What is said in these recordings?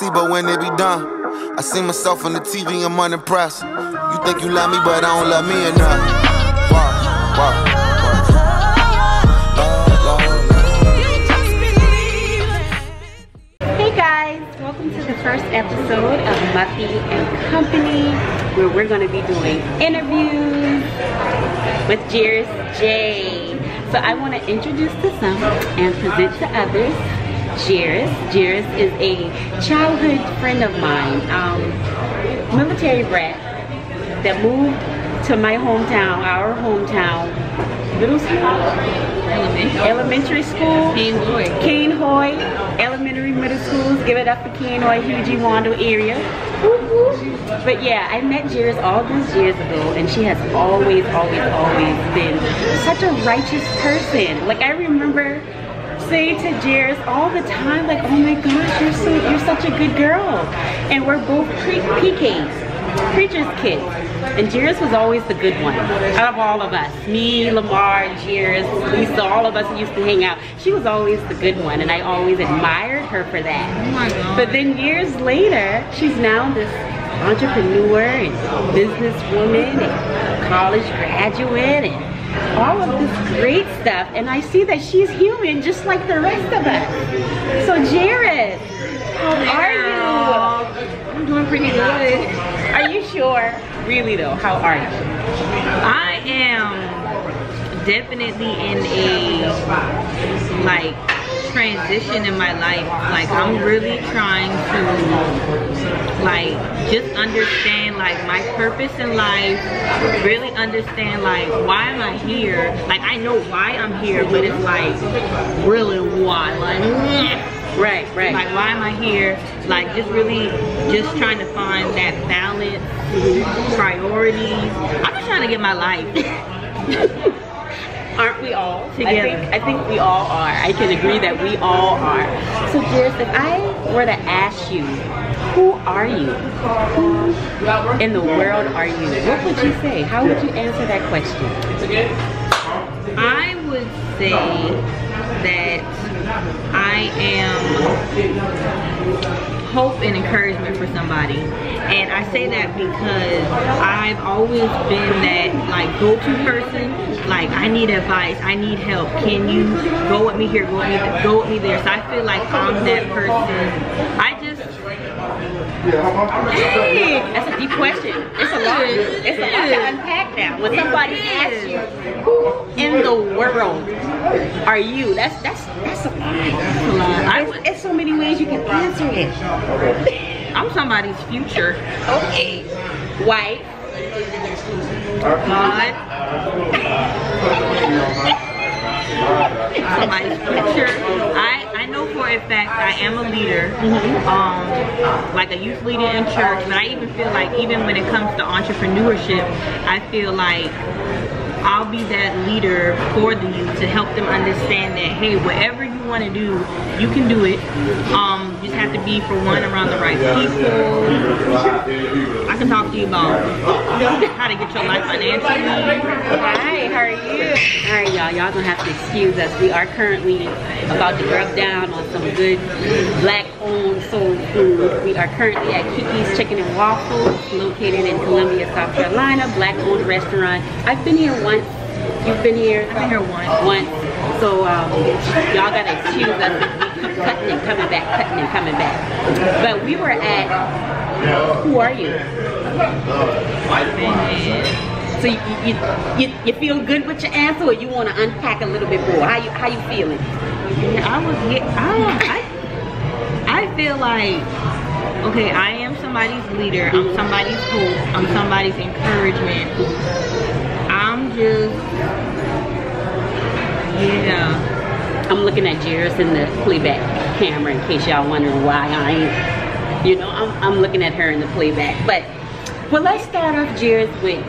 see, but when it be done, I see myself on the TV, I'm unimpressed. You think you love me, but I don't love me enough. Wow, wow. Hey guys, welcome to the first episode of Muffy and Company, where we're to be doing interviews with Jeris Jay. So I want to introduce to some and present to others Jeris. Jeris is a childhood friend of mine, um, military brat that moved to my hometown, our hometown, middle school, Elementary. elementary school, King Hoy. Cainhoy, elementary, middle schools. Give it up for Kane Hoy, Huger Wando area. But yeah, I met Jeris all those years ago, and she has always, always, always been such a righteous person. Like I remember saying to Jeris all the time, like, "Oh my gosh, you're so, you're such a good girl," and we're both pre- PKs, preacher's kids. And Jeris was always the good one out of all of us. Me, Lamar, Jeris, Lisa, all of us used to hang out. She was always the good one, and I always admired her for that. Oh. But then years later, she's now this entrepreneur and businesswoman and college graduate and all of this great stuff. And I see that she's human just like the rest of us. So Jeris, how are you? I'm doing pretty good. Are you sure? Really though, how are you? I am definitely in a like transition in my life. Like I'm really trying to like just understand like my purpose in life. Really understand like why am I here? Like I know why I'm here, but it's like really why? Like Right, right. like why am I here? Like just really just trying to find that balance, priorities. I'm just trying to get my life. Aren't we all? Together. I think I think we all are. I can agree that we all are. So Jeris, if I were to ask you, who are you? Who in the world are you? What would you say? How would you answer that question? I would say that I am hope and encouragement for somebody. And I say that because I've always been that like go-to person. Like I need advice, I need help. Can you go with me here, go with me, go with me there? So I feel like I'm that person. I just Hey, that's a deep question. It's a lot. It's a lot to unpack now. When somebody asks you, who in the world are you? That's that's that's a lot. I It's, so many ways you can answer it. I'm somebody's future. Okay, wife. God. Somebody's future. I know for a fact I am a leader, um, like a youth leader in church, but I even feel like even when it comes to entrepreneurship, I feel like I'll be that leader for the youth to help them understand that hey, whatever you want to do, you can do it. Um, you just have to be for one around the right people. I can talk to you about how to get your life financially. Hi, how are you? All right, y'all. Y'all gonna have to excuse us. We are currently about to rub down on some good black-owned soul food. We are currently at Kiki's Chicken and Waffles, located in Columbia, South Carolina. Black-owned restaurant. I've been here once. You've been here? I've been here once. Once. So um, y'all gotta excuse us we keep cutting and coming back, cutting and coming back. But we were at. Who are you? So you, you, you, you feel good with your answer, or you want to unpack a little bit more? How you how you feeling? I was hit. I, I, I feel like, okay, I am somebody's leader. I'm somebody's hope. I'm somebody's encouragement. I'm just, yeah. I'm looking at Jeris in the playback camera in case y'all wondering why I ain't. You know, I'm, I'm looking at her in the playback. But well, let's start off Jeris with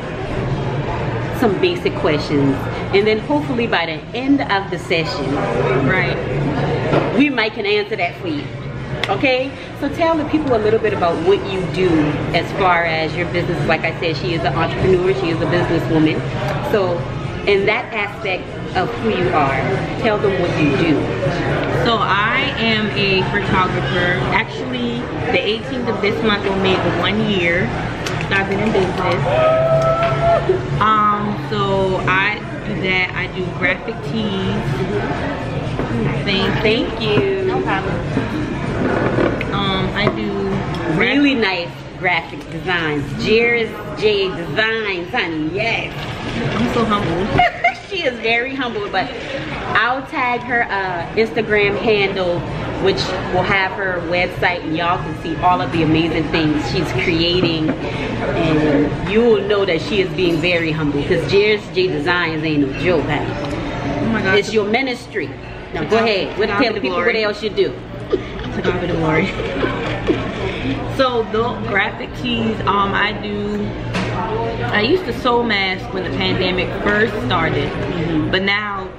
some basic questions, and then hopefully by the end of the session, Right. we might can answer that for you. Okay, so tell the people a little bit about what you do as far as your business. Like I said, she is an entrepreneur, she is a businesswoman. So, in that aspect of who you are, tell them what you do. So I am a photographer. Actually, the 18th of this month will make one year I've been in business. Um, so I do that. I do graphic tees. Thank, Thank you. No problem. Um, I do Really nice graphic designs. Jeris Jay Designs, honey. Yes. I'm so humble. she is very humble, but I'll tag her uh, Instagram handle, which will have her website, and y'all can see all of the amazing things she's creating. And you will know that she is being very humble because Jeris Jay Designs ain't no joke, honey. Oh my god. It's your ministry. Now go ahead. What tell the people glory. what else you do? to God be the glory. so the graphic tees, um, I do. I used to sew masks when the pandemic first started, but now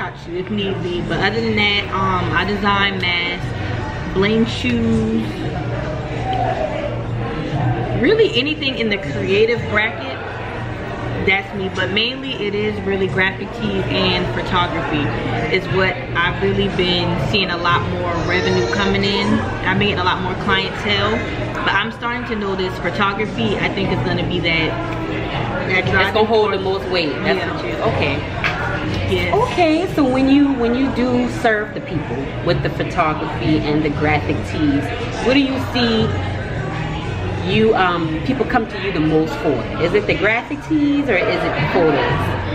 got you if need be. But other than that, um, I design masks, bling shoes, really anything in the creative bracket that's me but mainly it is really graphic tees and photography is what i've really been seeing a lot more revenue coming in i'm getting a lot more clientele but i'm starting to notice photography i think is going to be that that That's driving gonna hold the most weight. That's Yeah. what you okay. Yes. Okay, so when you when you do serve the people with the photography and the graphic tees, what do you see you um people come to you the most for? Is it the graphic tees or is it the photos?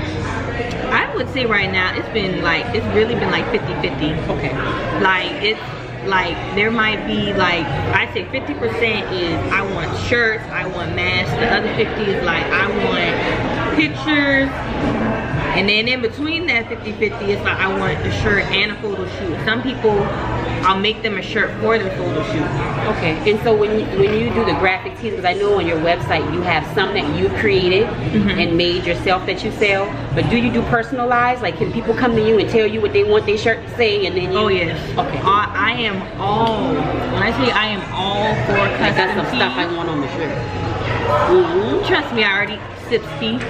i would say right now it's been like it's really been like 50 50 Okay. like it's like there might be like I say 50% is I want shirts, I want masks, the other 50 is like I want pictures and then in between that 50-50 it's like I want a shirt and a photo shoot. Some people I'll make them a shirt for their photo shoot. Okay. And so when you, when you do the graphic tees, because I know on your website you have some that you've created and made yourself that you sell, but do you do personalized? Like can people come to you and tell you what they want their shirt to say and then you Oh yes. Okay. I, I am all when I say I am all for custom I got some stuff I want on the shirt. Mhm. Trust me, I already tea.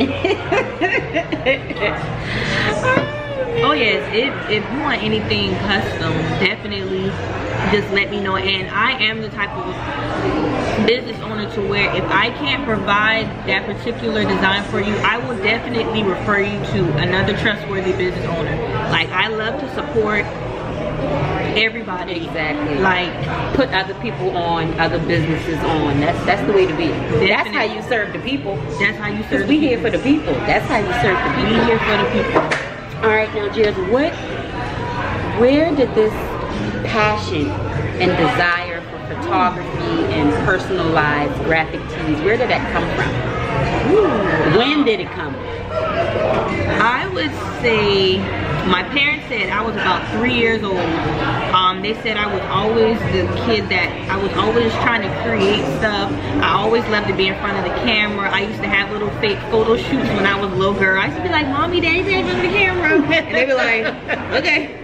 oh yes, if if you want anything custom, definitely just let me know. And I am the type of business owner to where if I can't provide that particular design for you, I will definitely refer you to another trustworthy business owner. Like I love to support everybody. Exactly. Like put other people on, other businesses on. That's that's the way to be. That's how you serve the people. that's how you serve we here for the people. That's how you serve the people. We here for the people. All right, now, Jeris, what, where did this passion and desire for photography and personalized graphic tees, where did that come from? When did it come? I would say my parents said I was about three years old. Um, they said I was always the kid that I was always trying to create stuff. I always loved to be in front of the camera. I used to have little fake photo shoots when I was a little girl. I used to be like, "Mommy, Daddy, in front of the camera," and they'd be like, "Okay."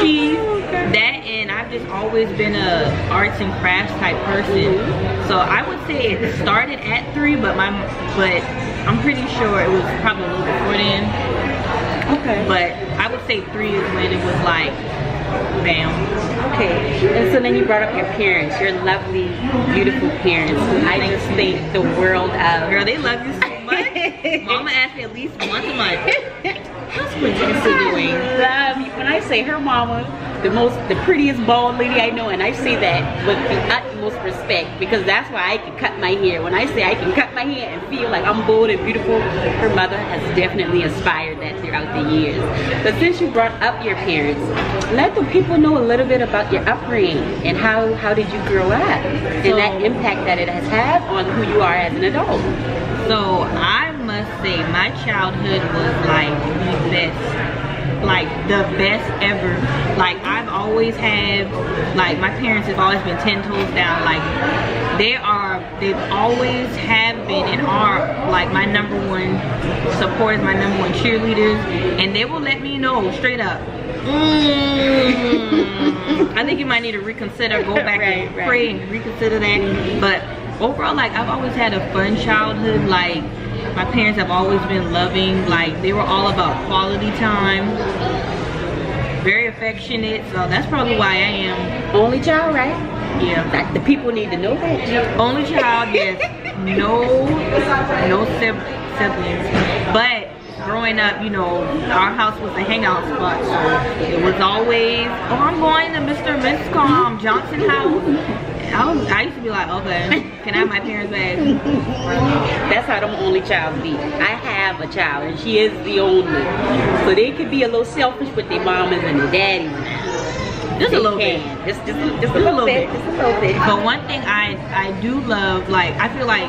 She that and I've just always been a arts and crafts type person. So I would say it started at three, but my but I'm pretty sure it was probably a little before then. Okay. But I would say three is when it was like, bam. Okay, and so then you brought up your parents, your lovely, beautiful parents, I just think the world of. Girl, they love you so much. Mama asked me at least once a month. How's Quintessa doing? love when I say her mama, the most, the prettiest bald lady I know, and I say that with the utmost respect because that's why I can cut my hair. When I say I can cut my hair and feel like I'm bold and beautiful, her mother has definitely inspired that throughout the years. But since you brought up your parents, let the people know a little bit about your upbringing and how how did you grow up and that impact that it has had on who you are as an adult. So I say my childhood was like the best. Like the best ever. Like I've always had like my parents have always been ten toes down. Like they are they've always have been and are like my number one supporters, my number one cheerleaders. And they will let me know straight up. Mm, I think you might need to reconsider, go back Right, and right. pray and reconsider that. But overall, like I've always had a fun childhood. Like My parents have always been loving. Like they were all about quality time. Very affectionate. So that's probably why I am. Only child, right? Yeah. That, the people need to know that. Only child, yes. No, no siblings. But growing up, you know, our house was a hangout spot, so it was always, oh, I'm going to Mr. and Mrs. Com Johnson house. I, was, I used to be like, okay, can I have my parents back? That's how them only child be. I have a child and she is the only. So they could be a little selfish with their mamas and their daddies. Just They a little can. bit. Just, just, just, a little bit. Just a little bit. But one thing I I do love, like I feel like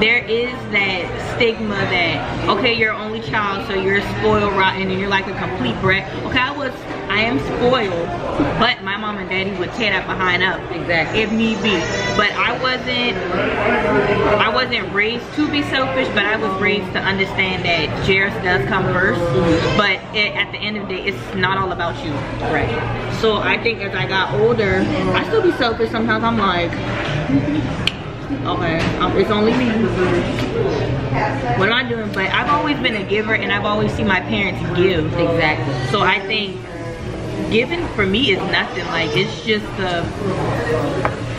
there is that stigma that okay, you're only child, so you're spoiled rotten and you're like a complete brat. Okay, I was I am spoiled, but my mom and daddy would tear that behind up. Exactly. If need be. But I wasn't I wasn't raised to be selfish, but I was raised to understand that Jeris does come 1st But it, at the end of the day, it's not all about you. Right. So I think as I got older, I still be selfish. Sometimes I'm like, okay, um, it's only me. What am I doing? But I've always been a giver, and I've always seen my parents give. Exactly. So I think giving for me is nothing. Like it's just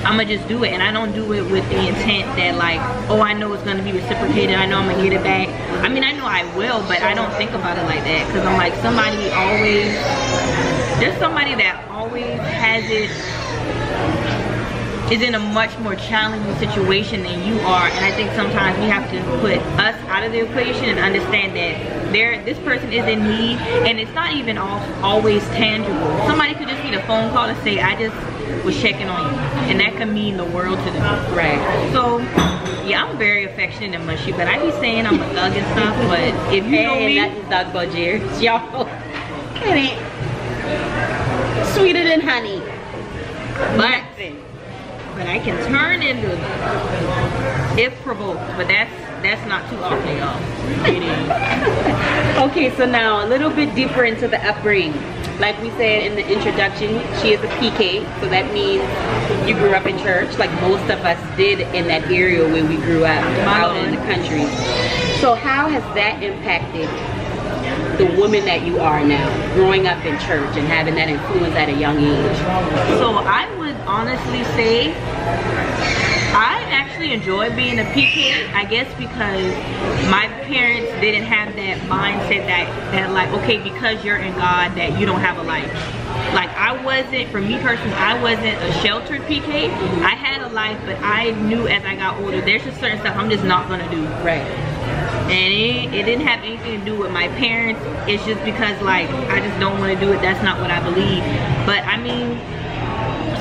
I'ma just do it, and I don't do it with the intent that like, oh, I know it's gonna be reciprocated. I know I'm gonna get it back. I mean, I know I will, but I don't think about it like that because I'm like somebody always. There's somebody that always has it is in a much more challenging situation than you are and I think sometimes we have to put us out of the equation and understand that there this person is in need and it's not even all, always tangible somebody could just need a phone call to say I just was checking on you and that can mean the world to them Right. so yeah I'm very affectionate and mushy but I be saying I'm a thug and stuff but if you know Hey, me nothing dog about Jeris, y'all. It ain't sweeter than honey. but Nothing. But I can turn into if provoked but that's that's not too often y'all Okay, so now a little bit deeper into the upbringing. Like we said in the introduction, she is a PK, so that means you grew up in church, like most of us did in that area where we grew up out in the country. So how has that impacted the woman that you are now, growing up in church and having that influence at a young age? So I would honestly say I actually enjoy being a PK, I guess because my parents didn't have that mindset that, that like, okay, because you're in God that you don't have a life. Like I wasn't, for me personally, I wasn't a sheltered PK. I had a life, but I knew as I got older, there's just certain stuff I'm just not gonna do. Right. And it, it didn't have anything to do with my parents. It's just because like i just don't want to do it. That's not what i believe. But i mean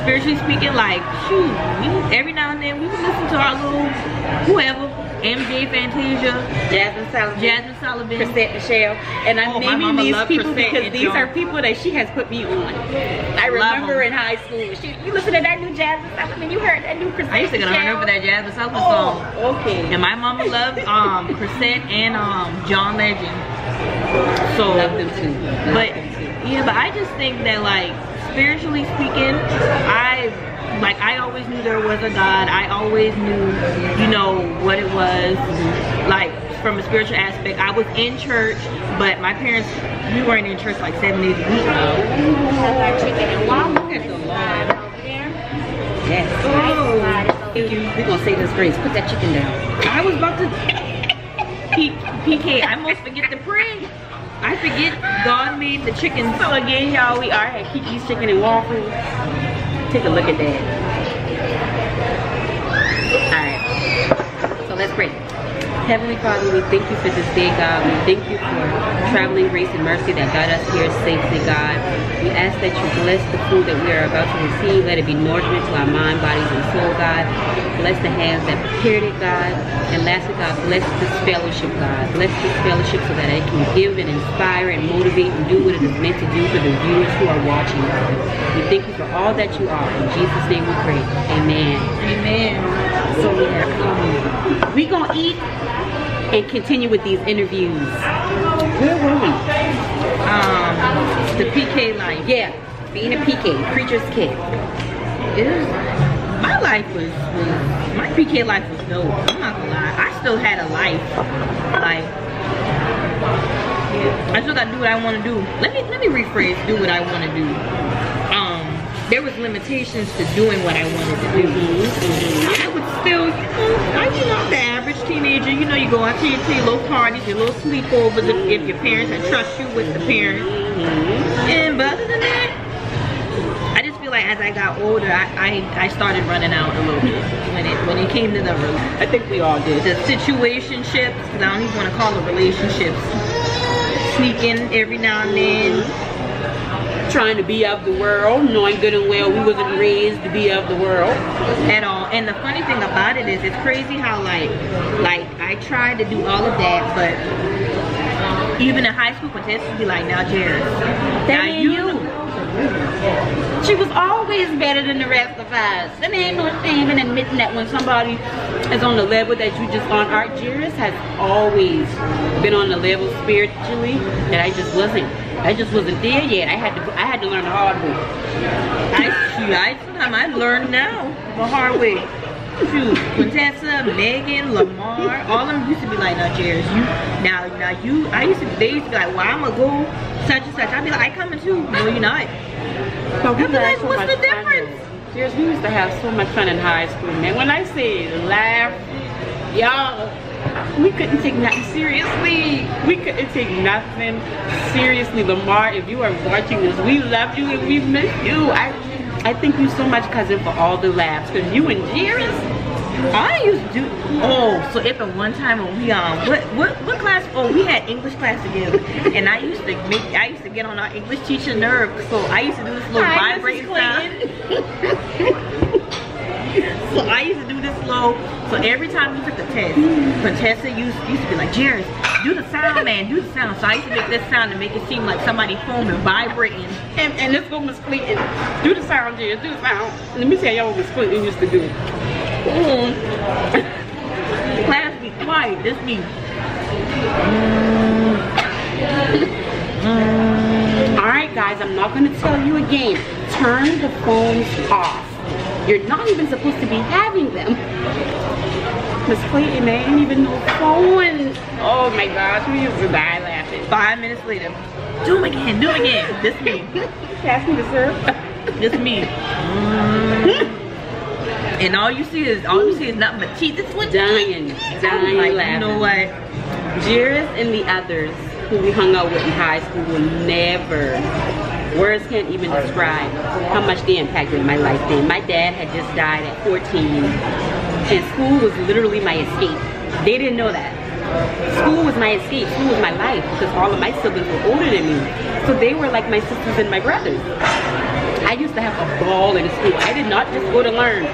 spiritually speaking like shoot we, every now and then we would listen to our little whoever mj fantasia Jazmine Sullivan. jazmine sullivan Chrisette Michelle. And I'm Oh, naming these people because these are people that she has put me on. I remember in high school, she, you listen to that new Jazmine Sullivan, you heard that new Chrisette i used to go Michelle? run over that jazmine sullivan song Oh, okay. and my mama loved um chrisette and um john legend so Love them too. Love but them too. yeah but i just think that like spiritually speaking i like i always knew there was a god i always knew you know what it was like from a spiritual aspect i was in church but my parents we weren't in church like seven days a week Look at the Lord. Yes. Oh. We're going to say this grace. Put that chicken down. I was about to P- PK. I almost forget to pray. I forget God made the chicken. So again, y'all, we are at Kiki's Chicken and Waffles. Take a look at that. Alright. So let's pray. Heavenly Father, we thank you for this day, God. We thank you for traveling grace and mercy that got us here safely, God. We ask that you bless the food that we are about to receive. Let it be nourishment to our mind, bodies, and soul, God. Bless the hands that prepared it, God. And lastly, God, bless this fellowship, God. Bless this fellowship so that it can give and inspire and motivate and do what it is meant to do for the viewers who are watching, God. We thank you for all that you are. In Jesus' name we pray. Amen. Amen. So we are um, we gonna eat and continue with these interviews. Where were we? Um, the PK line. Yeah, being a PK, preacher's kid. My life was, was my pre-K life was dope. I'm not gonna lie. I still had a life. Like I still gotta do what I wanna do. Let me let me rephrase, do what I wanna do. Um there was limitations to doing what I wanted to do. I would still, you know, I you know the average teenager, you know, you go out to your, to little parties, your little sleepovers if, if your parents I trust you with the parents. And but other than that, like as I got older, I, I, I started running out a little bit when it when it came to the room. I think we all did. the situationships, because I don't even want to call it relationships. Sneaking every now and then. Trying to be of the world, knowing good and well we wasn't raised to be of the world. at all. And the funny thing about it is, it's crazy how like, like I tried to do all of that, but even in high school, contestants would be like, "Now, Jeris, now you." you. She was always better than the rest of us. And ain't no shame in admitting that when somebody is on the level that you just on. Art Jeris has always been on the level spiritually that I just wasn't. I just wasn't there yet. I had to. I had to learn the hard way. I, I I learned now the hard way. Shoot, Quintessa, Megan, Lamar, all of them used to be like, "Now, Jeris, you now, now you." I used to. They used to be like, "Well, I'm gonna go such and such." I'd be like, "I coming too." No, you're not. But we I'd be had like, so "What's the difference?" though. We used to have so much fun in high school, man. When I say laugh, y'all, we couldn't take nothing seriously. We couldn't take nothing seriously. Lamar, if you are watching this, we love you and we miss you. I, I thank you so much, cousin, for all the laughs. Cause you and Jeris, I used to do. Oh, so if at one time when we um, what what what class? Oh, we had English class together, and I used to make. I used to get on our English teacher nerve. So I used to do this little Hi, vibrating sound. So I used to do this slow. So every time we took the test, Quintessa used, used to be like, Jeris, do the sound, man, do the sound. So I used to make this sound to make it seem like somebody foaming, vibrating. and, and let's go Miss Clinton. Do the sound, Jeris, do the sound. Let me tell y'all what Miss Clinton used to do. Mm. Class be quiet. This me. Alright guys, I'm not gonna tell you again. Turn the phones off. You're not even supposed to be having them. Miss Clayton, they ain't even no phones. Oh my gosh, we used to die laughing. Five minutes later, do them again, do 'em again. This me. Pass me the syrup. This me. And all you see is all you see is nothing but teeth. This one dying, dying like, laughing. you know what? Jeris and the others who we hung out with in high school will never, words can't even describe how much they impacted my life then. My dad had just died at 14 and school was literally my escape. They didn't know that. School was my escape, school was my life because all of my siblings were older than me. So they were like my sisters and my brothers. I used to have a ball in school. I did not just go to learn.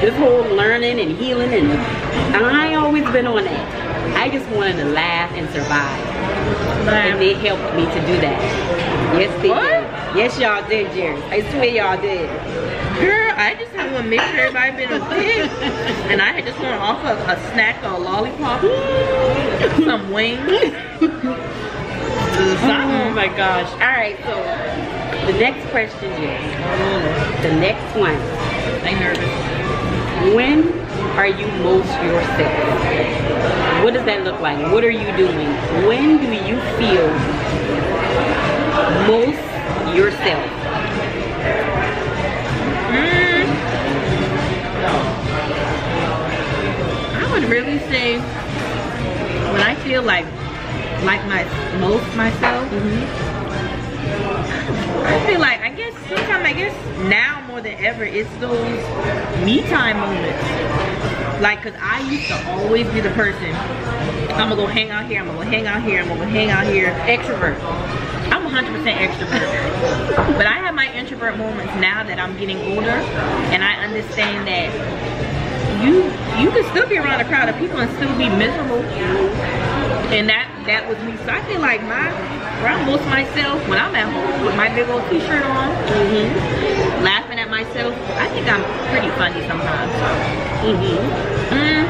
This whole learning and healing and I always been on that. I just wanted to laugh and survive. And they helped me to do that. Yes, they What? did. Yes, y'all did, Jerry. I swear y'all did. Girl, I just want to make sure everybody been okay. And I just want to offer a, snack or a lollipop, some wings, Oh my gosh. All right, so the next question is, the next one. I'm nervous. When are you most yourself? What does that look like? What are you doing? When do you feel most yourself? Mm. I would really say when I feel like like my most myself. I feel like I guess sometimes I guess now more than ever it's those me time moments. Like cause I used to always be the person. I'm gonna go hang out here, I'm gonna go hang out here, I'm gonna go hang out here. Extrovert. I'm 100% extrovert. but I have my introvert moments now that I'm getting older and I understand that you you can still be around a crowd of people and still be miserable. And that that was me. So I feel like my where I'm most myself when I'm at home with my big old t-shirt on, Mm-hmm. laughing at myself. I think I'm pretty funny sometimes. Mm-hmm. Mm,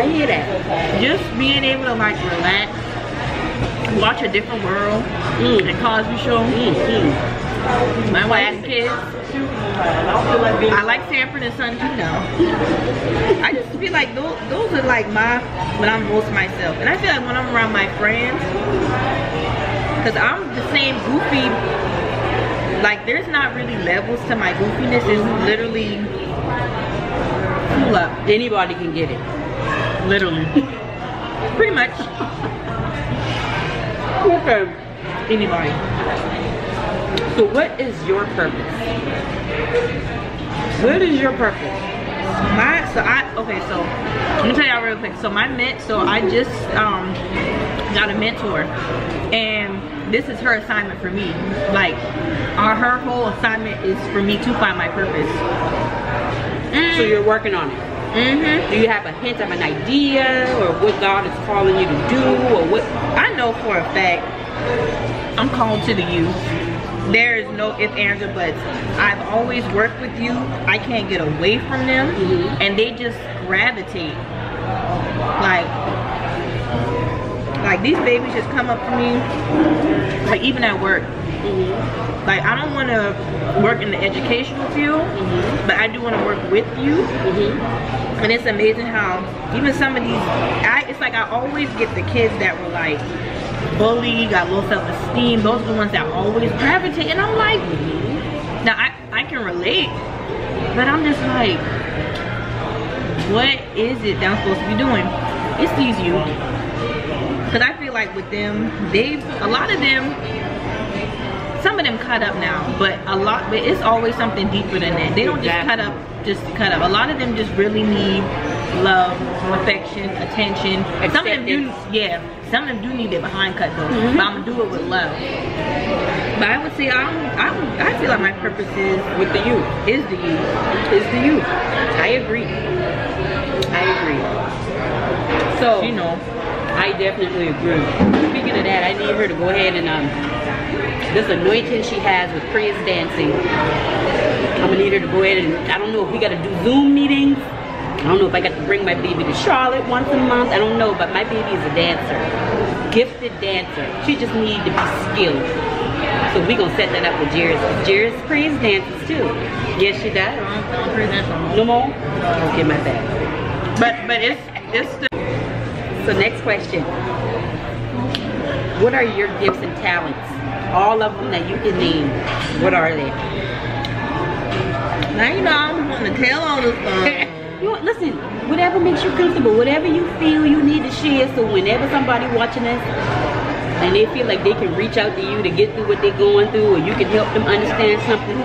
I hear that. just being able to like relax, watch a different world, Mm. and Cosby Show. Mm-hmm. My wife and kids. still like being? I like Sanford and Son too now. I just feel like those, those are like my, when I'm most myself. And I feel like when I'm around my friends, because I'm the same goofy, like there's not really levels to my goofiness. It's literally, pull up, Anybody can get it. literally. Pretty much Okay. anybody. So what is your purpose? What is your purpose? My so I okay so let me tell y'all real quick. So my ment so I just um got a mentor and this is her assignment for me. Like her whole assignment is for me to find my purpose. So you're working on it. Mm-hmm. Do you have a hint of an idea or what God is calling you to do or what? I know for a fact I'm called to the youth. There is no if, ands, or buts. I've always worked with you. I can't get away from them, Mhm. and they just gravitate. Like, like these babies just come up to me. Like even at work, Mm-hmm. like I don't want to work in the educational field, Mhm. but I do want to work with you. Mm-hmm. And it's amazing how even some of these, I, it's like I always get the kids that were like bullied, got low self-esteem. Those are the ones that always gravitate. And I'm like, now I, I can relate, but I'm just like, what is it that I'm supposed to be doing? It's these youth. Cause I feel like with them, they, a lot of them, some of them cut up now, but a lot, but it's always something deeper than that. They don't just cut up, just cut up. A lot of them just really need love, affection, attention. Some of them do, yeah, some of them do need their behind cut though. Mhm. But I'm gonna do it with love. But I would say I'm, I'm, I feel like my purpose is With the youth. is the youth. Is the youth. I agree. I agree. So You know, I definitely agree. Speaking of that, I need her to go ahead and um this anointing she has with praise dancing. I'm gonna need her to go ahead and I don't know if we gotta do Zoom meetings. I don't know if I got to bring my baby to Charlotte once a month. I don't know, but my baby is a dancer. Gifted dancer. She just needs to be skilled. So we gonna set that up with Jeris. Jeris praise dances too. Yes, she does. No more. Okay, my bad. But but it's it's the So next question. What are your gifts and talents? All of them that you can name. What are they? now you know I'm want to tell all this stuff. You listen, whatever makes you comfortable, whatever you feel you need to share, so whenever somebody watching us and they feel like they can reach out to you to get through what they're going through, or you can help them understand something,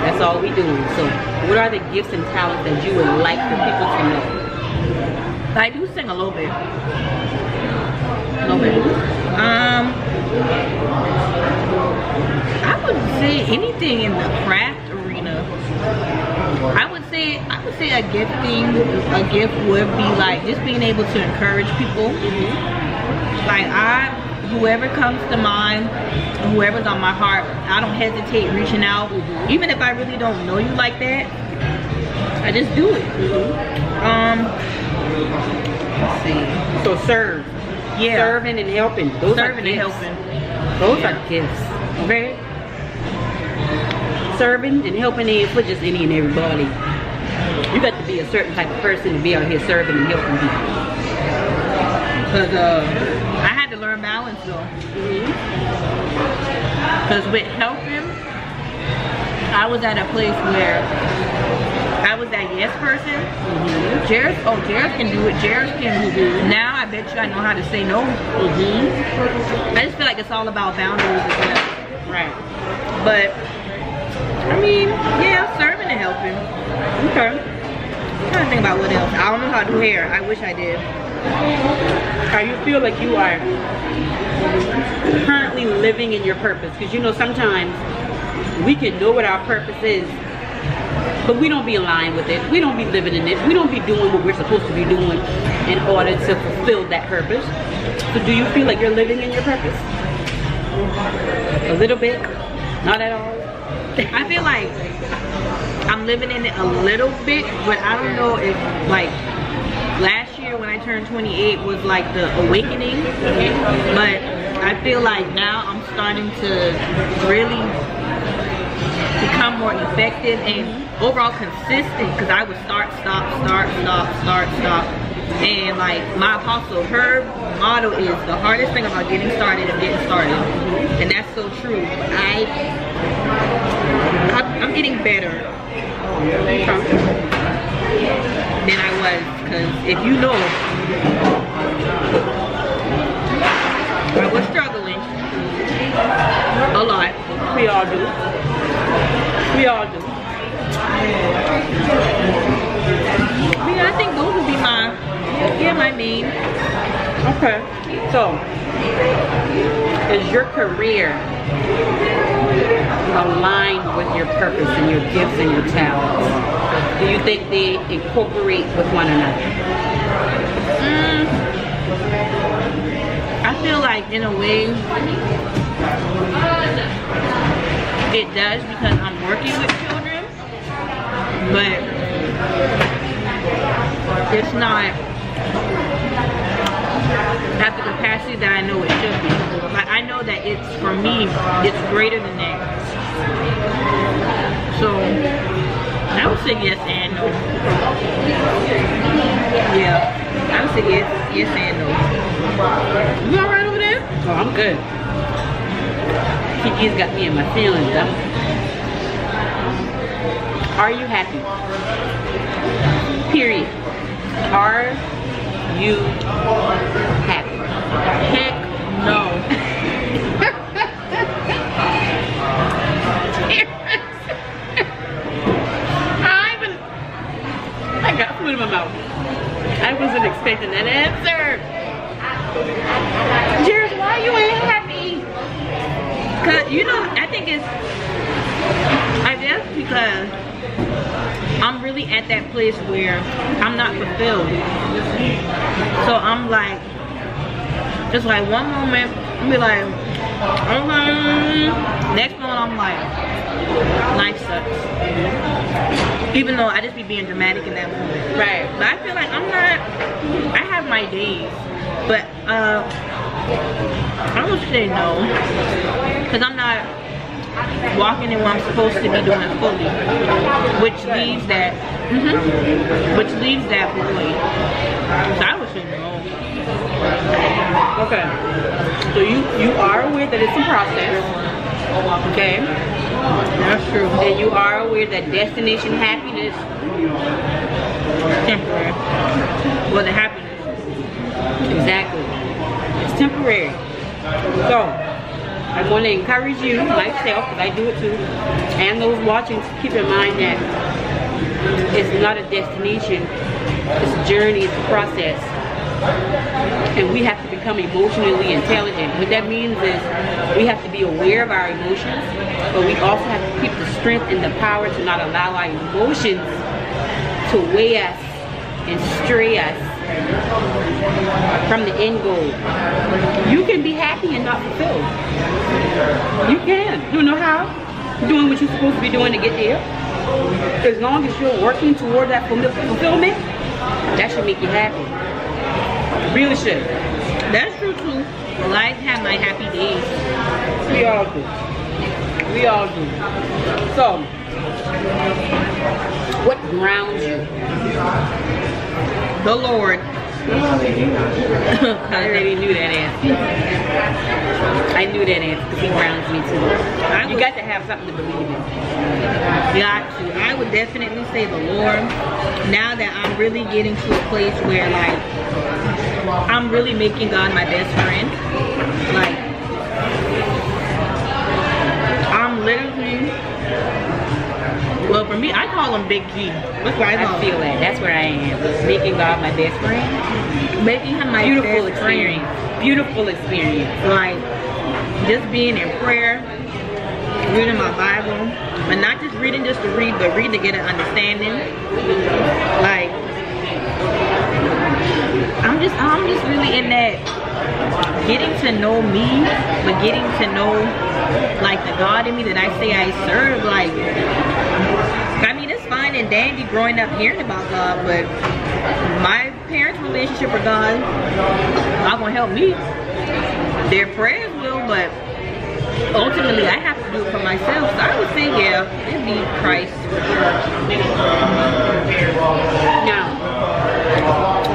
that's all we doing. So, what are the gifts and talents that you would like for people to know? I do sing a little bit. A little bit. Um, I would say anything in the craft arena. I would say I would say a gifting, a gift would be like just being able to encourage people. Like I, whoever comes to mind, whoever's on my heart, I don't hesitate reaching out, even if I really don't know you like that. I just do it. Um, let's see. So serve. Yeah. Serving and helping. Those Serving are and gifts. helping. Those Yeah. are gifts. Okay? Serving and helping ain't for just any and everybody. You got to be a certain type of person to be out here serving and helping people. Cause uh, I had to learn balance though. Cause with helping, I was at a place where I was that yes person. Jeris, oh Jeris can do it. Jeris can. Do it. Now I bet you I know how to say no. Mm-hmm. I just feel like it's all about boundaries as well. Right. But I mean, yeah, serving and helping. Okay. I'm trying to think about what else. I don't know how to do hair. I wish I did. How you feel like you are currently living in your purpose? Because you know sometimes we can know what our purpose is, but we don't be aligned with it. We don't be living in it. We don't be doing what we're supposed to be doing in order to fulfill that purpose. So do you feel like you're living in your purpose? A little bit? Not at all? I feel like I'm living in it a little bit, but I don't know if like last year when I turned 28 was like the awakening. But I feel like now I'm starting to really become more effective and overall consistent because I would start, stop, start, stop, start, stop. And like my apostle, her motto is the hardest thing about getting started is getting started. And that's so true. I, I I'm getting better than I was because if you know I was struggling a lot. We all do. We all do. Yeah, I think those would be my yeah my main. Okay. So, is your career aligned with your purpose and your gifts and your talents? Do you think they incorporate with one another? Mm, I feel like in a way it does because I'm working with children, but it's not at the capacity that I know it should be. Like I know that it's for me, it's greater than that. So I would say yes and no. Yeah, I would say yes, yes and no. You all right over there? Oh, I'm good. Kiki's got me in my feelings, though. Are you happy? Period. Are you happy? Heck no. I I got food in my mouth. I wasn't expecting that answer. Jeris, why you ain't? Cause you know, I think it's I guess because I'm really at that place where I'm not fulfilled. So I'm like it's like one moment I'll be like okay next moment I'm like life sucks. Even though I just be being dramatic in that moment. Right. But I feel like I'm not I have my days. But uh I would say no. Cause I'm not walking in what I'm supposed to be doing fully. Which leaves that mhm, which leaves that void. So I would say no. Okay. So you you are aware that it's a process. Okay. That's true. And you are aware that destination happiness is Temporary. Well the happiness. Exactly. It's temporary. So, I want to encourage you, myself, because I do it too, and those watching to keep in mind that it's not a destination, it's a journey, it's a process. And we have to become emotionally intelligent. What that means is we have to be aware of our emotions, but we also have to keep the strength and the power to not allow our emotions to weigh us and stray us from the end goal. You can be happy and not fulfilled. You can. You know how? Doing what you're supposed to be doing to get there. As long as you're working toward that fulfillment, that should make you happy. Really should. That's true too. Well I have my happy days. We all do. We all do. So, what grounds you? The Lord. I already knew that answer. I knew that answer because he grounds me too. I You would- got to have something to believe in. got to. I would definitely say the Lord. Now that I'm really getting to a place where like I'm really making God my best friend. Like well for me I call him Big G. That's what I I feel that. That's where I am. Making God my best friend. Making him my Beautiful best friend. experience. Beautiful experience. like just being in prayer, reading my Bible, but not just reading just to read, but read to get an understanding. Like I'm just I'm just really in that getting to know me, but getting to know like the God in me that I say I serve. Like I mean it's fine and dandy growing up hearing about God, but my parents' relationship with God not gonna help me. Their prayers will, but ultimately I have to do it for myself. So I would say, yeah, it'd be Christ. for Now,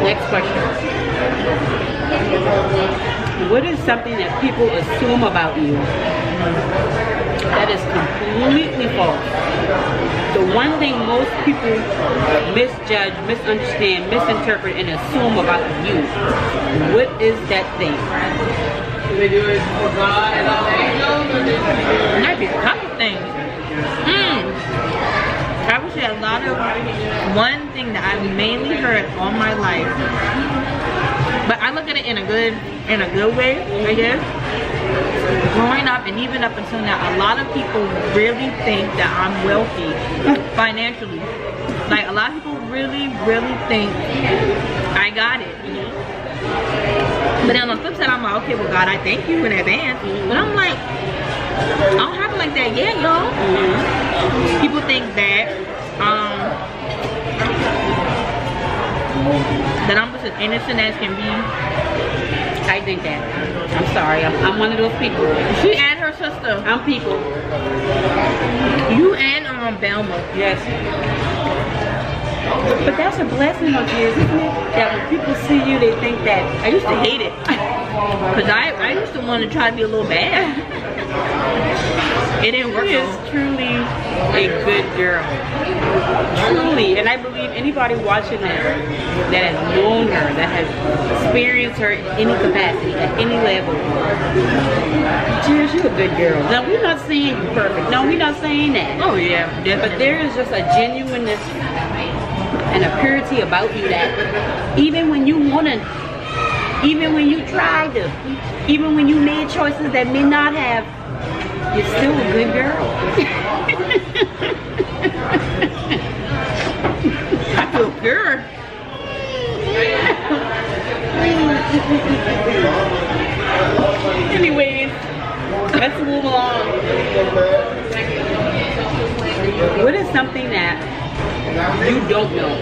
next question. What is something that people assume about you that is completely false? The one thing most people misjudge, misunderstand, misinterpret, and assume about you. What is that thing? Might be a couple things. Mm. I would say a lot of one thing that I've mainly heard all my life, but I look at it in a good in a good way, I guess. Growing up and even up until now, a lot of people really think that I'm wealthy financially. Like a lot of people really, really think I got it. But then on the flip side, I'm like, okay, well, God, I thank you in advance. But I'm like, I don't have it like that yet, y'all. People think that, um, that I'm just as innocent as can be. I think that. I'm sorry. I'm, I'm one of those people. She and her sister, I'm people. you and um Belma. Yes. But that's a blessing of yours, isn't it? That when people see you, they think that I used to hate it. Cause I, I used to want to try to be a little bad. It didn't work she is truly a good girl. Truly. And I believe anybody watching her that has known her, that has experienced her in any capacity, at any level, Jeris, you're a good girl. Now, we're not saying you're perfect. No, we're not saying that. Oh yeah, But there is just a genuineness and a purity about you that even when you wanna, even when you tried to, even when you made choices that may not have, you're still a good girl. I feel pure. Anyways, let's move along. What is something that you don't know?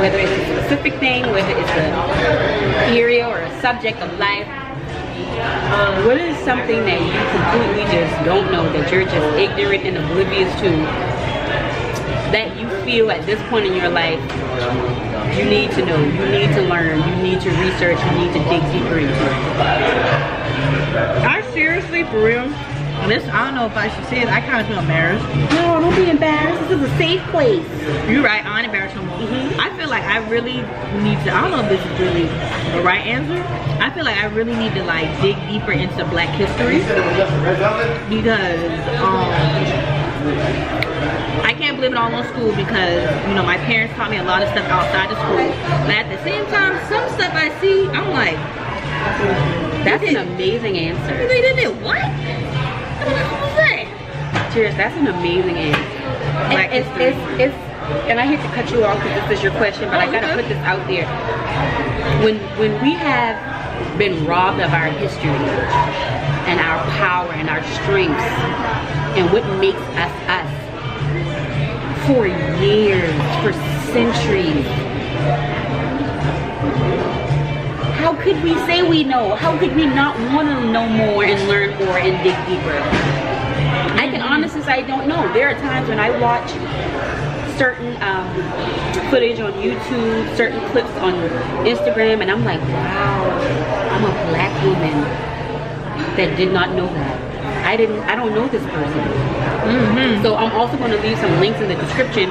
Whether it's a specific thing, whether it's an area or a subject of life. Um, what is something that you completely just don't know that you're just ignorant and oblivious to that you feel at this point in your life you need to know, you need to learn, you need to research, you need to dig deeper into? I seriously, for real. This, I don't know if I should say it. I kind of feel embarrassed. No, don't be embarrassed. This is a safe place. You're right. I'm embarrassed no more. I feel like I really need to. I don't know if this is really the right answer. I feel like I really need to like dig deeper into Black history because um, I can't believe it all on school because you know my parents taught me a lot of stuff outside of school. But at the same time, some stuff I see, I'm like, That's an amazing answer. they did it. What? What was that? Jeris, that's an amazing answer. Black it's, history. it's, it's, and I hate to cut you off because this is your question, but I Oh, gotta put this out there. When when we have been robbed of our history and our power and our strengths and what makes us us for years, for centuries. How could we say we know? How could we not want to know more and learn more and dig deeper? I can honestly say I don't know. There are times when I watch certain um, footage on YouTube, certain clips on Instagram, and I'm like, wow, I'm a black woman that did not know that. I didn't. I don't know this person. So I'm also going to leave some links in the description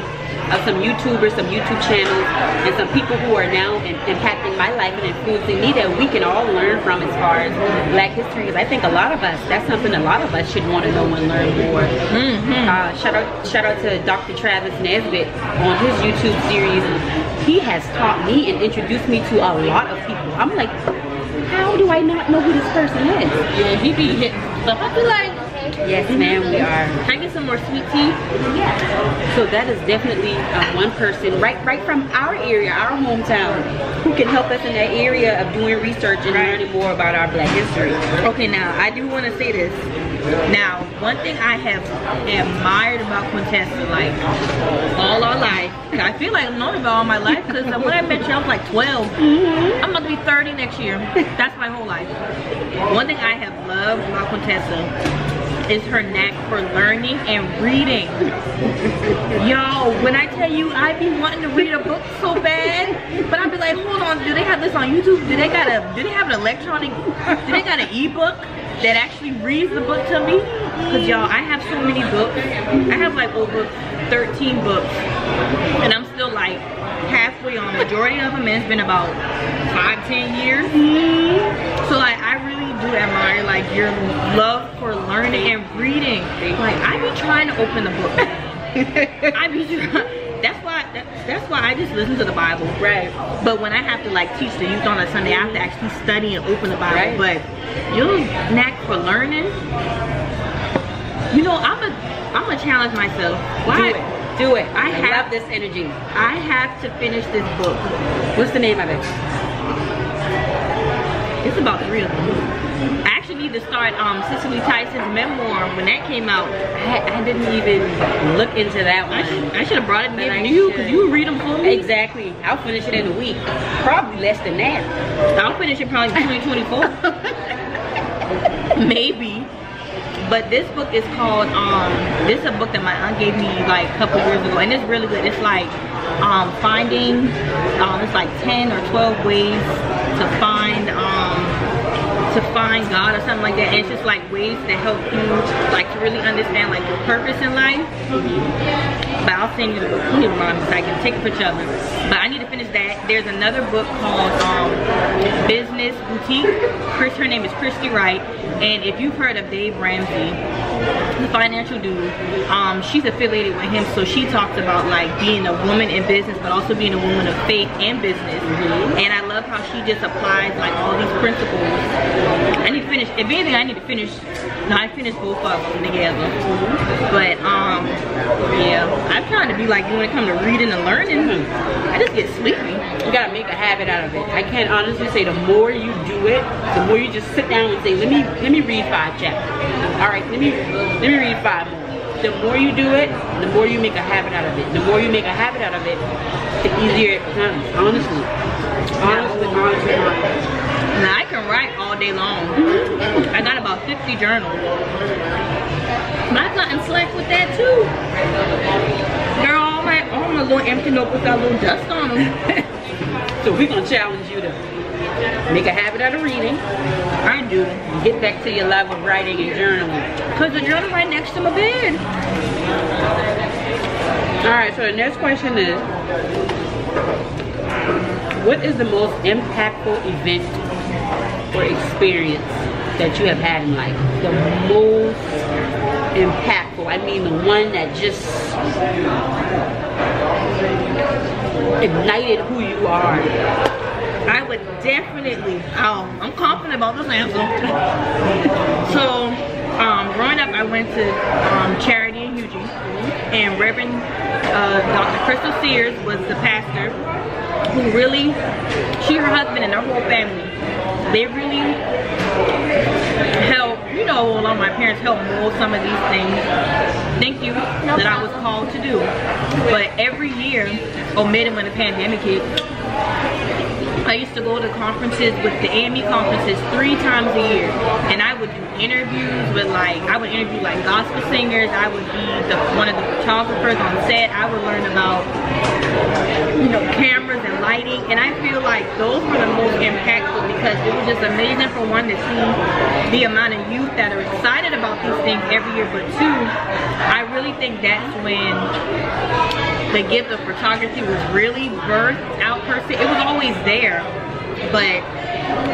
of some YouTubers, some YouTube channels, and some people who are now in, impacting my life and influencing me that we can all learn from as far as Black history. Because I think a lot of us, that's something a lot of us should want to know and learn more. Uh, shout out, shout out to Dr. Travis Nesbitt on his YouTube series. He has taught me and introduced me to a lot of people. I'm like, how do I not know who this person is? Yeah, he be hitting stuff. I feel like, Yes, ma'am, we are. can I get some more sweet tea? Yes. So that is definitely uh, one person right right from our area, our hometown, who can help us in that area of doing research and learning more about our black history. Okay, now I do want to say this. Now, one thing I have admired about Quintessa, like all our life, I feel like I've known about all my life because when I met you, I was like 12. I'm about to be 30 next year. That's my whole life. One thing I have loved about Quintessa is her knack for learning and reading. Yo, when I tell you I be wanting to read a book so bad, but I be like, hold on, do they have this on YouTube? Do they got a do they have an electronic do they got an ebook that actually reads the book to me? Cause y'all, I have so many books. I have like over 13 books. And I'm still like halfway on majority of them it's been about five, ten years. So like I really do admire like your love for learning and reading. Like I be trying to open the book. I be trying. That's why that, that's why I just listen to the Bible. Right. But when I have to like teach the youth on a Sunday, I have to actually study and open the Bible. Right. But your knack for learning, you know, I'm a I'm gonna challenge myself. Why? Do it. Do it. I I, have- this energy. I have to finish this book. What's the name of it? It's about three of them. I actually need to start um, Cicely Tyson's memoir when that came out. I, I didn't even look into that I, one. sh- I should have brought it I to you because you read them for me. Exactly. I'll finish it in a week. Probably less than that. I'll finish it probably 2024. Maybe. But this book is called, um, this is a book that my aunt gave me like a couple years ago and it's really good. It's like um, finding, um, it's like 10 or 12 ways to find, um, to find God or something like that. And it's just like ways to help you like to really understand like your purpose in life. But I'll send you the book. You need to remind me so I can take a picture of it. But I need to finish that. There's another book called um, Business Boutique. Chris, her name is Christy Wright. And if you've heard of Dave Ramsey, the financial dude, um, she's affiliated with him. So she talks about like being a woman in business, but also being a woman of faith and business. And I love how she just applies like all these principles. I need to finish, if anything, I need to finish, I finished both of them together. But um, yeah, I'm trying to be like you when it comes to reading and learning. I just get sleepy. You gotta make a habit out of it. I can't honestly say the more you do it, the more you just sit down and say, let me let me read five chapters. All right, let me let me read five more. The more you do it, the more you make a habit out of it. The more you make a habit out of it, the easier it becomes. Honestly, honestly, honestly, honestly. Now I can write all day long. Mm-hmm. I got about 50 journals. But I've gotten slack with that too. Girl, all my, all my little empty notebooks got a little dust on them. So we're gonna challenge you to make a habit out of reading. I do. Get back to your love of writing and journaling. Cause the journal right next to my bed. All right, so the next question is, what is the most impactful event or experience that you have had in life? The most impactful. I mean the one that just ignited who you are. I would definitely, um, I'm confident about this answer. so, um, growing up, I went to um, charity in Eugene, and Reverend uh, Dr. Crystal Sears was the pastor who really, she, her husband, and their whole family, they really helped, you know, a lot of my parents helped mold some of these things. Thank you, that I was called to do. But every year, oh, omitted when the pandemic hit, I used to go to conferences with the AME conferences three times a year. And I would do interviews with like I would interview like gospel singers. I would be the one of the photographers on set. I would learn about you know cameras and lighting. And I feel like those were the most impactful because it was just amazing for one to see the amount of youth that are excited about these things every year. But two I really think that's when the gift of photography was really birthed out per se. It was always there, but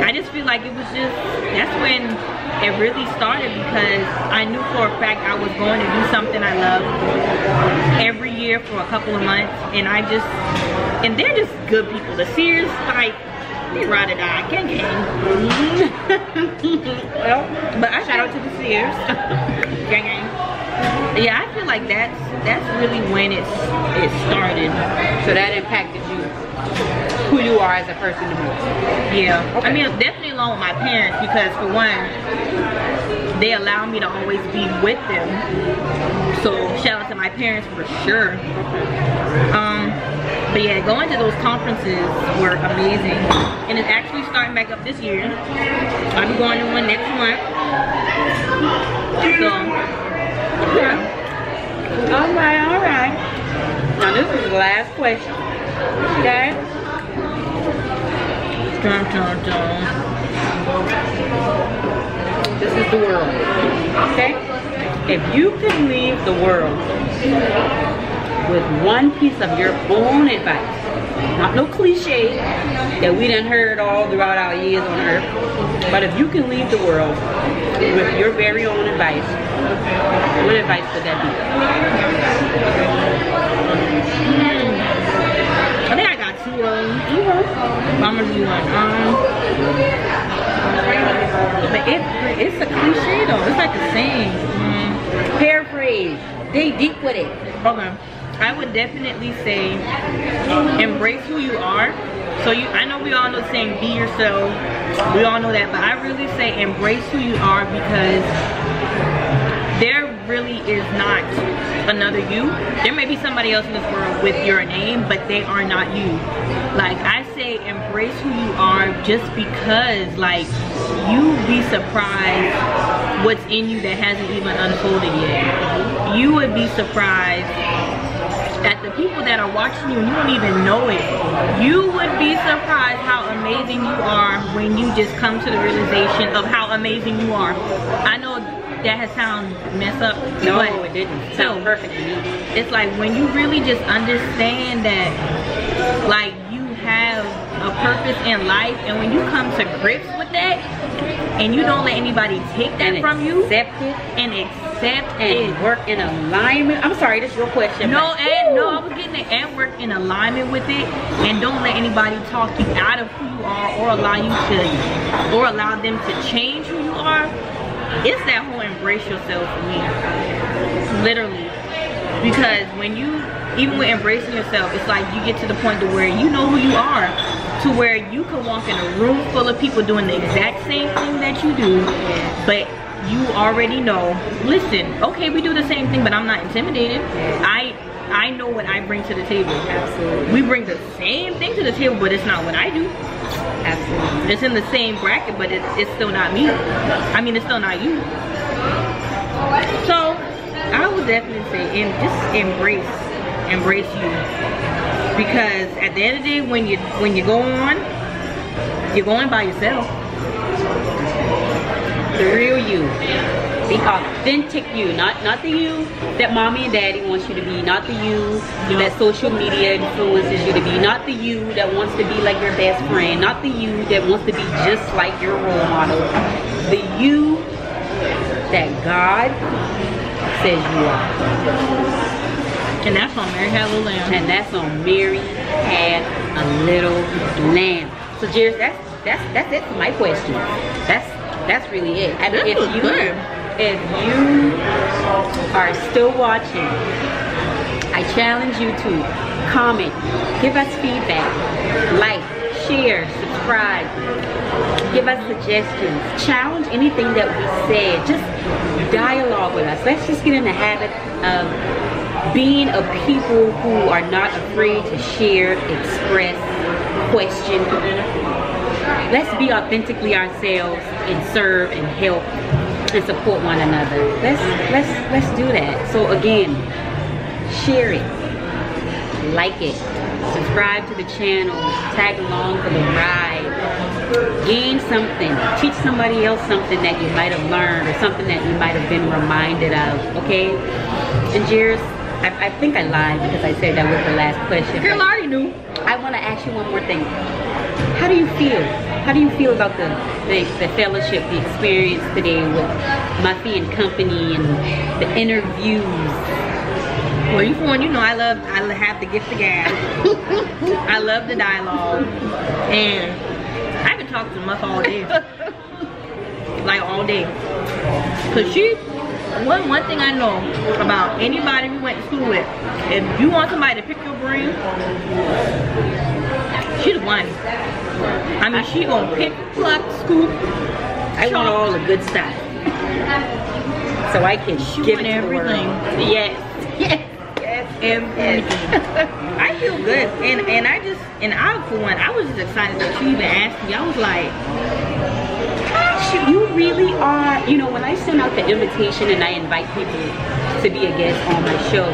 I just feel like it was just, that's when it really started because I knew for a fact I was going to do something I love every year for a couple of months and I just, and they're just good people. The Sears, like, they ride or die, gang gang. well, but I shout out to the Sears, gang gang. Yeah, I feel like that's that's really when it's it started. So that impacted you, who you are as a person the most. Yeah. Okay. I mean, definitely along with my parents because for one, they allow me to always be with them. So shout out to my parents for sure. Um, But yeah, going to those conferences were amazing. And it's actually starting back up this year. I'll be going to one next month. So, yeah. All right, all right. Now this is the last question. Okay? Dun, dun, dun. This is the world. Okay? If you could leave the world with one piece of your own advice, not no cliche that we done heard all throughout our years on earth, but if you can leave the world with your very own advice, what advice would that be? I'm gonna. Um, but it, it's a cliche though. It's like a saying. Mm. Paraphrase. Dig deep with it. Okay. I would definitely say embrace who you are. So you I know we all know saying be yourself. We all know that, but I really say embrace who you are because really is not another you. There may be somebody else in this world with your name, but they are not you. Like I say embrace who you are just because like you be surprised what's in you that hasn't even unfolded yet. You would be surprised at the people that are watching you and you don't even know it. You would be surprised how amazing you are when you just come to the realization of how amazing you are. I know that has sound messed up. No, but it didn't. It still, perfect to me. It's like when you really just understand that like you have a purpose in life and when you come to grips with that and you don't let anybody take that And from you accept it and accept and it work in alignment. I'm sorry, this is your question. no, and no, I was getting it and work in alignment with it and don't let anybody talk you out of who you are or allow you to or allow them to change who you are. It's that whole embrace yourself for me. Literally. Because when you even with embracing yourself, it's like you get to the point to where you know who you are. To where you can walk in a room full of people doing the exact same thing that you do, but you already know listen okay we do the same thing but i'm not intimidated i i know what i bring to the table Absolutely. we bring the same thing to the table but it's not what i do Absolutely. it's in the same bracket but it's, it's still not me i mean it's still not you so i would definitely say and just embrace embrace you because at the end of the day when you when you go on you're going by yourself The real you. The authentic you. Not not the you that mommy and daddy wants you to be. Not the you that social media influences you to be. Not the you that wants to be like your best friend. Not the you that wants to be just like your role model. The you that God says you are. and that's on mary had a little lamb And that's on Mary had a little lamb. So Jeris, that's that's that's it for my question. That's that's really it. This if was you good. If you are still watching, I challenge you to comment, give us feedback, like, share, subscribe, give us suggestions, challenge anything that we said. Just dialogue with us. Let's just get in the habit of being a people who are not afraid to share, express, question. Let's be authentically ourselves and serve and help and support one another. Let's let's let's do that. So again, share it, like it, subscribe to the channel, tag along for the ride, gain something, teach somebody else something that you might have learned or something that you might have been reminded of. Okay? And Jeris, I, I think I lied because I said that was the last question. girl I already knew I want to ask you one more thing. How do you feel? How do you feel about the, the, the fellowship, the experience today with Muffy and Company and the interviews? Well, you for one, you know I love I have the gift of gab. I love the dialogue, and I can talk to Muff all day, like all day. Cause she, one one thing I know about anybody we went to school with, if you want somebody to pick your brain, she the one. I mean, she gonna pick, pluck, scoop. I want all the good stuff. So I can She give it everything. Yes, yes, yes. everything. I feel good, and and I just and I for one, I was just excited that you even asked me. I was like, Gosh, you really are. You know, when I send out the invitation and I invite people to be a guest on my show,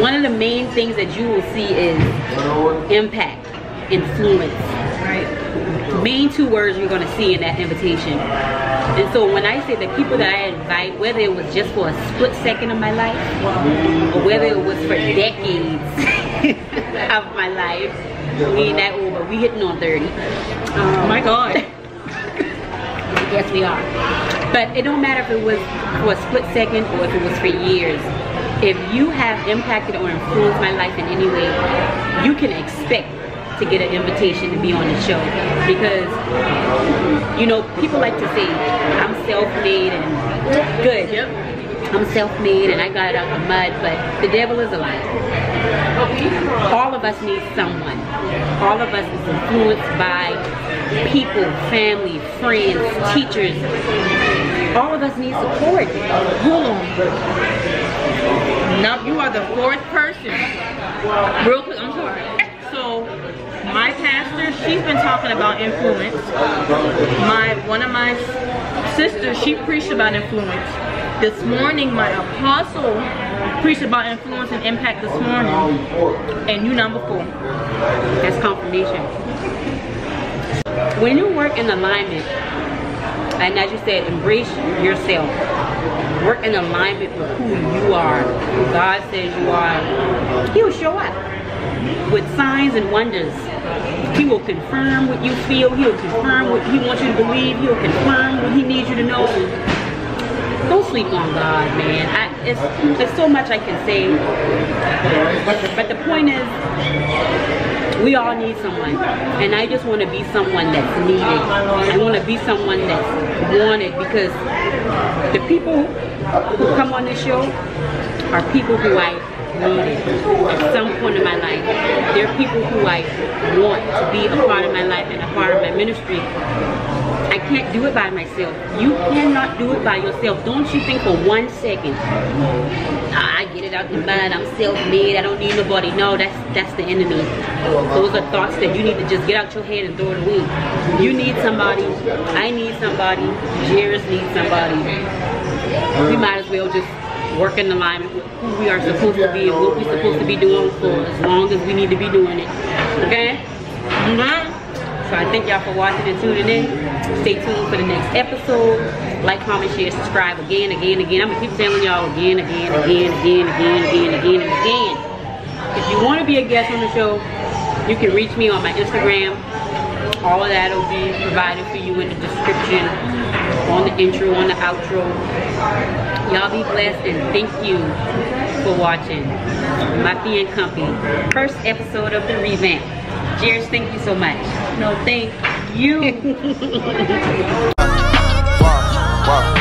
one of the main things that you will see is impact, influence. right, main two words you're going to see in that invitation. And so when I say the people that I invite, whether it was just for a split second of my life, or whether it was for decades of my life, we ain't that old, but we hitting on 30. oh my God, Yes, we are. But it don't matter if it was for a split second or if it was for years. If you have impacted or influenced my life in any way, you can expect to get an invitation to be on the show because you know people like to say I'm self-made and good. Yep. I'm self-made and I got it out of the mud, but the devil is a liar. All of us need someone. All of us is influenced by people, family, friends, teachers. All of us need support. hold on. Now you are the fourth person. Real quick, I'm sorry. So my pastor, she's been talking about influence. My one of my sisters, she preached about influence. This morning, my apostle preached about influence and impact this morning. And you number four. That's confirmation. When you work in alignment, and as you said, embrace yourself. Work in alignment with who you are, who God says you are. He'll show up with signs and wonders. He will confirm what you feel. He'll confirm what he wants you to believe. He'll confirm what he needs you to know. Don't sleep on God, man. I, it's, there's so much I can say, but the, but the point is, we all need someone and i just want to be someone that's needed i want to be someone that's wanted because the people who come on this show are people who i needed at some point in my life they're people who i want to be a part of my life and a part of my ministry I can't do it by myself. You cannot do it by yourself. Don't you think for one second, "Ah, I get it out the mind, I'm self-made, I don't need nobody. No, that's that's the enemy. Those are thoughts that you need to just get out your head and throw it away. You need somebody, I need somebody, Jeris needs somebody. We might as well just work in alignment with who we are supposed to be and what we're supposed to be doing for as long as we need to be doing it. Okay? Mhm. So I thank y'all for watching and tuning in. Stay tuned for the next episode. Like, comment, share, subscribe again, again, again. I'm gonna keep telling y'all again, again, again, again, again, again, again, and again. If you want to be a guest on the show, you can reach me on my Instagram. All of that will be provided for you in the description, on the intro, on the outro. Y'all be blessed and thank you for watching Muffy and Company. First episode of the revamp. Jeris, thank you so much. No, thank you.